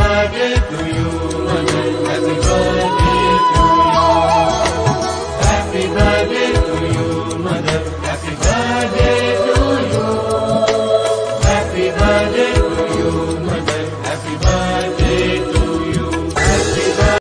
Mother